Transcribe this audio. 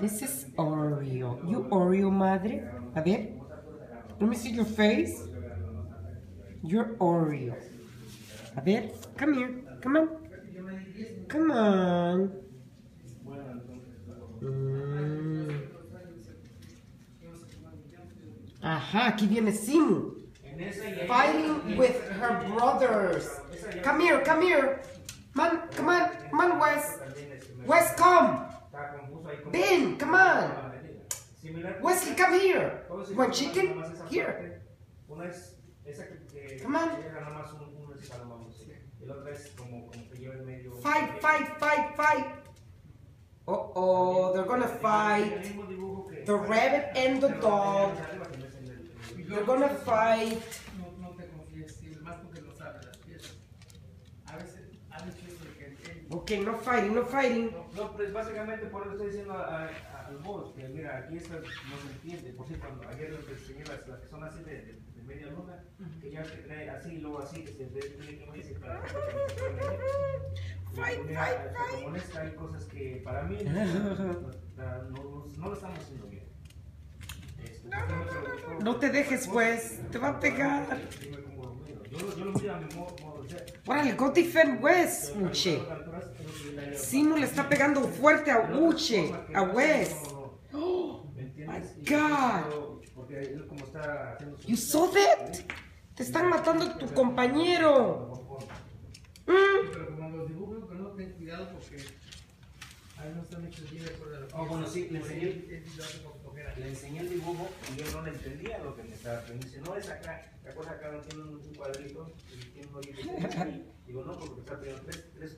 This is Oreo. You Oreo, madre. A ver. Let me see your face. You're Oreo. A ver. Come here. Come on. Come on. Mm. Ajá, aquí viene Simu. Fighting with her brothers. Come here, come here. Man, come on, come on, Wes. Wes, come. Ben, come on! Wesley, come here! One chicken? Here! Come on! Fight, fight, fight, fight! Uh-oh, they're gonna fight. The rabbit and the dog. They're gonna fight. A veces, a veces que Okay, no fighting, no fighting. No, no, pues básicamente por eso estoy diciendo a- a- al boss que mira, aquí esto no se entiende. Por cierto, cuando ayer les enseñé las, las que son así de, de, de media luna, que ya que trae así y luego así, que se ve tiene que moverse para Fight, Mira, fight, hay cosas que para mí no, no, no, no lo estamos haciendo bien. Este, No te dejes, pues. Te va a pegar. Órale, go defend Wes, Uche. Simu le está pegando fuerte a Uche, a Wes. Oh, my God. You saw that? Te están matando a tu compañero. Pero como los dibujos, que no ten cuidado porque ahí no están hechos bien de acuerdo a lo que Oh, bueno, sí, le enseñé. Flojera. Le enseñé el dibujo y él no le entendía lo que me estaba diciendo. Dice, no es acá, la cosa acá no tiene un cuadrito y tiene un hoyito. Digo, no, porque está poniendo tres, tres